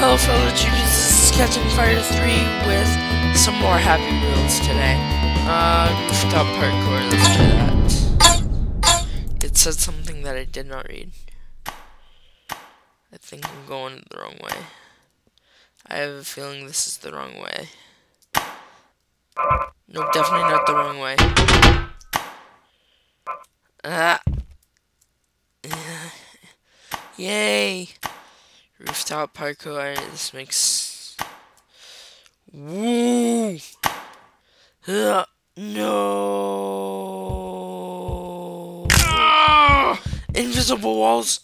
Hello fellow Jews, this is Catching Fire 3 with some more Happy Wheels today. Uh, parkour, let's try that. It said something that I did not read. I think I'm going the wrong way. I have a feeling this is the wrong way. No, definitely not the wrong way. Ah. Yay! Rooftop parkour. This makes. Woo! Uh, no! Ah! Invisible walls!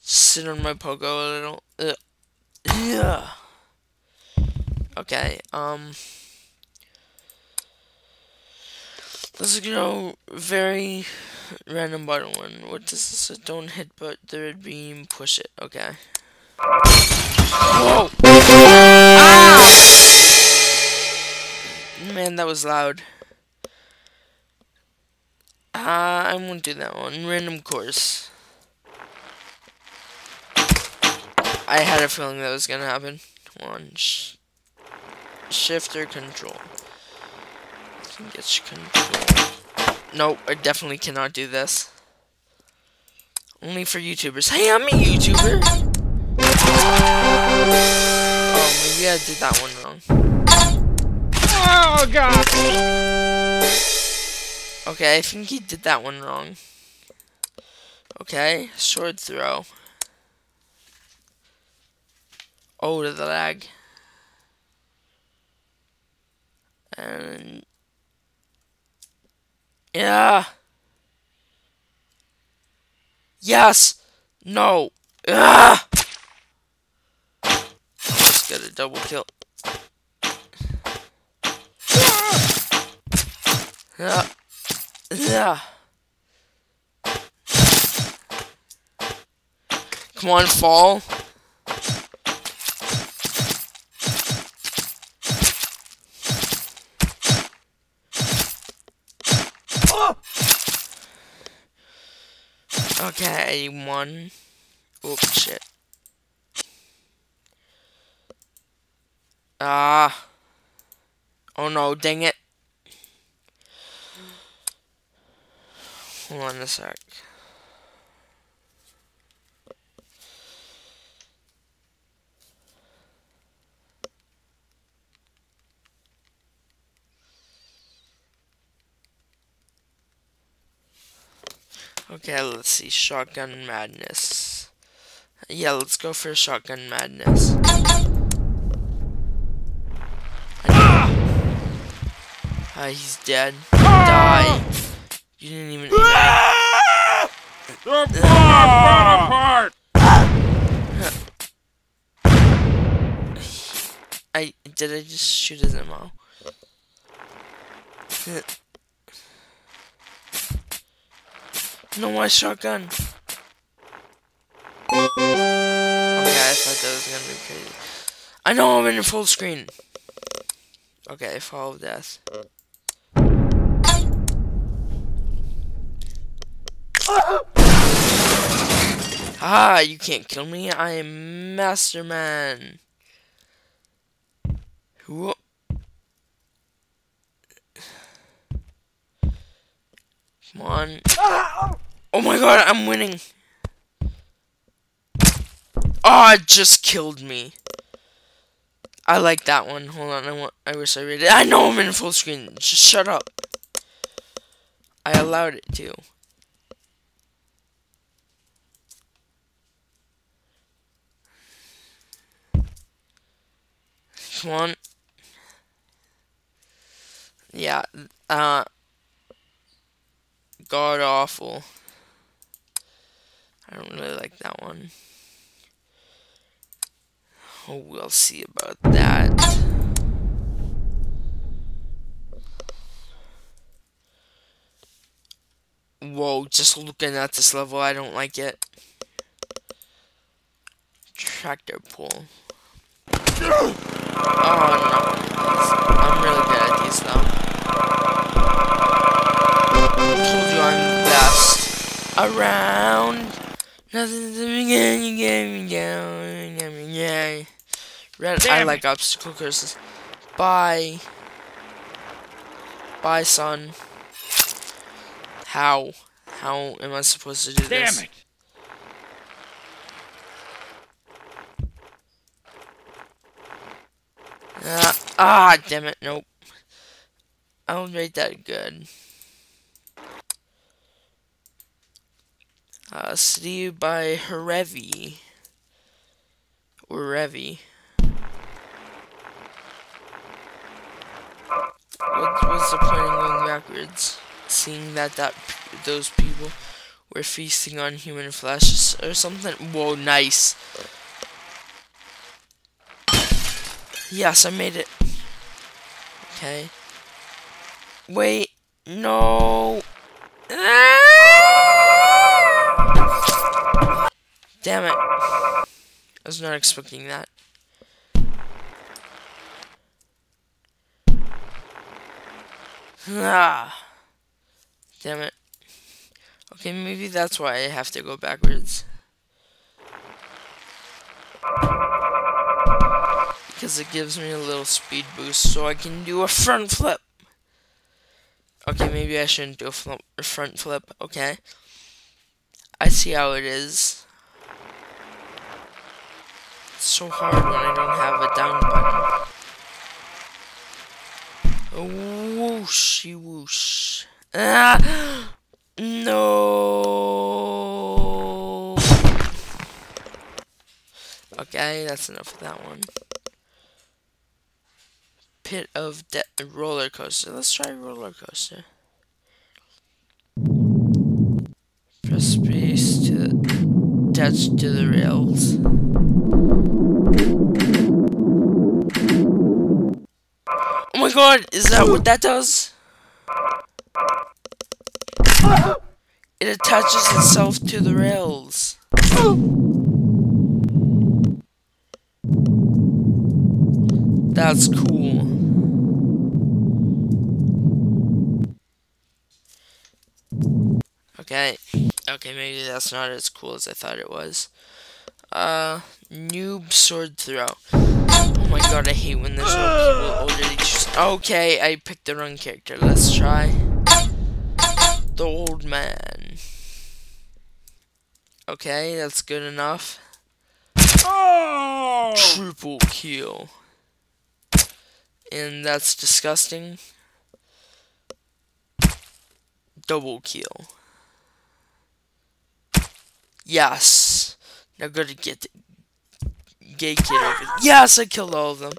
Sit on my pogo a little. Uh, yeah. Okay, um. Let's go very random button one. What does this say? Don't hit but third beam, push it. Okay. Whoa! Ah! Man, that was loud. Uh, I won't do that one. Random course. I had a feeling that was gonna happen. One. Sh shift or control. Get control. Nope, I definitely cannot do this. Only for YouTubers. Hey, I'm a YouTuber! Oh, maybe I did that one wrong. Oh, God! Okay, I think he did that one wrong. Okay, sword throw. Oh, to the lag. And yeah. Yes. No. Ah. Just get a double kill. Yeah. Yeah. Come on, fall. Okay, one. Oops, shit. Ah. Oh no, dang it. Hold on a sec. Okay, let's see. Shotgun Madness. Yeah, let's go for Shotgun Madness. Ah, he's dead. Die. You didn't even. even... The apart! I did I just shoot his ammo? No more shotgun. Okay, I thought that was gonna be crazy. I know I'm in full screen. Okay, fall of death. Ah, you can't kill me. I am Masterman. Who? Come on. Oh my god, I'm winning. Oh, it just killed me. I like that one. Hold on, I want. I wish I read it. I know I'm in full screen. Just shut up. I allowed it to. Come on. Yeah. Uh god awful. I don't really like that one. Oh, we'll see about that. Whoa, just looking at this level, I don't like it. Tractor pull. Oh no. I'm really good at these though. told you I'm best around. Nothing to begin, you down. Yay. Red, I like obstacle courses. Bye. Bye, son. How? How am I supposed to do Damn this? it! Ah, ah, damn it, nope. I don't rate that good. Uh, city by Herevi. Or Revi. What, what's the point of going backwards? Seeing that, that those people were feasting on human flesh or something? Whoa, nice. Yes, I made it. Okay. Wait, no. Damn it. I was not expecting that. Ah. Damn it. Okay, maybe that's why I have to go backwards. Because it gives me a little speed boost so I can do a front flip. Okay, maybe I shouldn't do a, a front flip. Okay. I see how it is. It's so hard when I don't have a down button. Whooshy whoosh. Ah! No. Okay, that's enough of that one. Pit of de roller coaster. Let's try roller coaster. Press space to attach to the rails. God, is that what that does? It attaches itself to the rails. That's cool. Okay. Okay, maybe that's not as cool as I thought it was. Uh, noob sword throw. Oh my god, I hate when there's no people already choose. Okay, I picked the wrong character. Let's try the old man. Okay, that's good enough. Oh! Triple kill. And that's disgusting. Double kill. Yes. Now gotta get gay kid over. Yes, I killed all of them.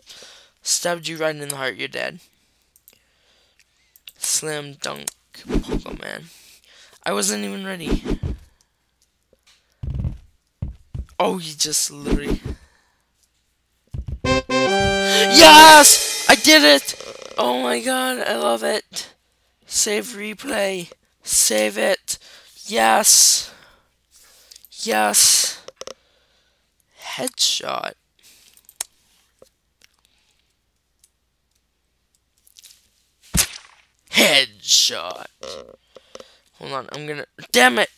Stabbed you right in the heart. You're dead. Slam dunk, Pogo Man. I wasn't even ready. Oh, he just literally. Yes! I did it! Oh my god, I love it. Save replay. Save it. Yes. Yes. Headshot. Headshot. Hold on, I'm gonna. Damn it!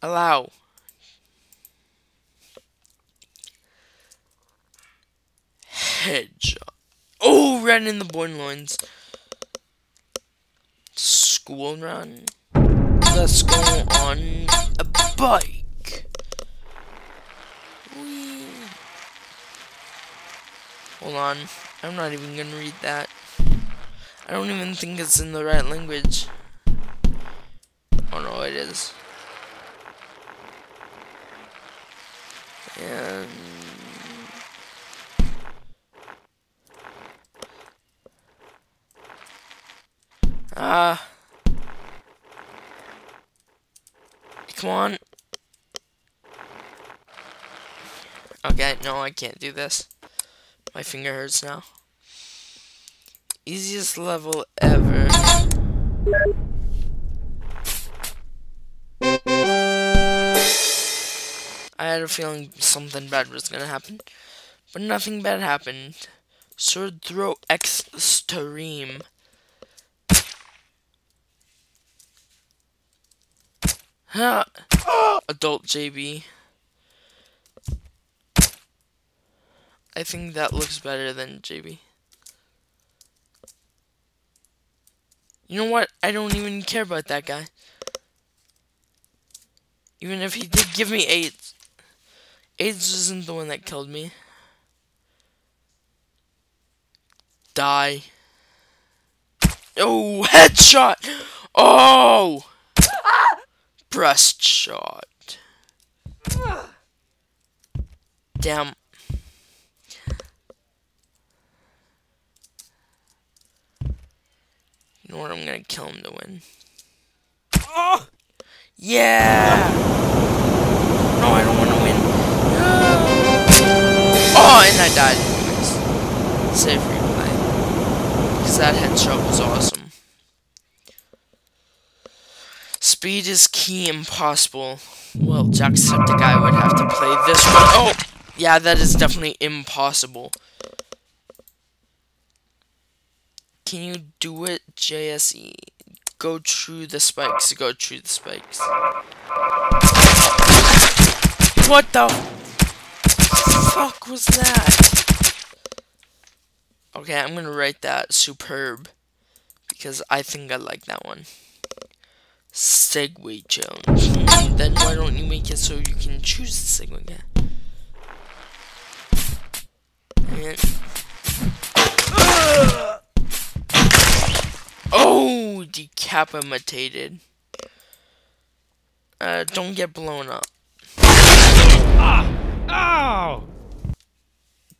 Allow. Headshot. Oh, ran in the born loins. School run. Let's go on a bike. Hold on. I'm not even gonna read that. I don't even think it's in the right language. Oh no, it is. And ah, come on. Okay, no, I can't do this. My finger hurts now. Easiest level ever. I had a feeling something bad was gonna happen, but nothing bad happened. Sword throw extreme. Huh. Adult JB. I think that looks better than JB. You know what? I don't even care about that guy. Even if he did give me AIDS. AIDS isn't the one that killed me. Die. Oh, headshot! Oh! Breast shot. Damn. What? I'm gonna kill him to win. Oh! Yeah! No, I don't want to win. Oh, and I died anyways. Save replay. Because that headshot was awesome. Speed is key impossible. Well, Jacksepticeye would have to play this one. Oh! Yeah, that is definitely impossible. Can you do it, JSE? Go through the spikes. Go through the spikes. What the fuck was that? Okay, I'm gonna write that superb because I think I like that one. Segway challenge. then why don't you make it so you can choose the segway again? Decapitated. Uh, don't get blown up. Ah! Oh!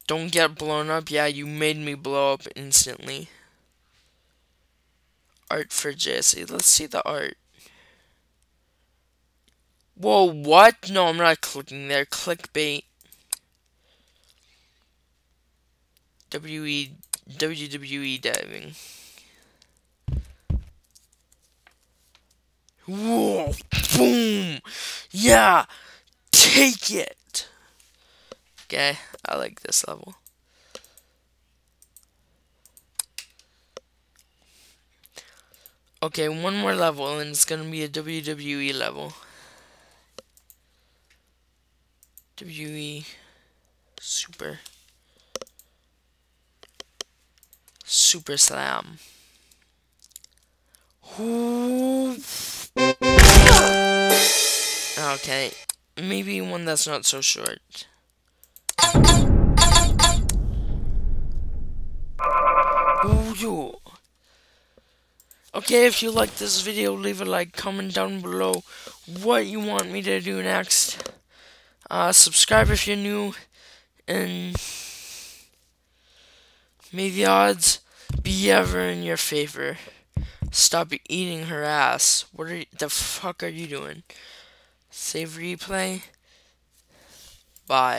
Don't get blown up. Yeah, you made me blow up instantly. Art for Jesse. Let's see the art. Whoa, what? No, I'm not clicking there. Clickbait. WE WWE diving. Whoa, boom. Yeah, take it. Okay, I like this level. Okay, one more level and it's gonna be a WWE level. WWE Super Super Slam. Okay, maybe one that's not so short. Okay, if you like this video, leave a like, comment down below what you want me to do next. Uh, subscribe if you're new, and may the odds be ever in your favor. Stop eating her ass. What are you, the fuck are you doing? Save replay. Bye.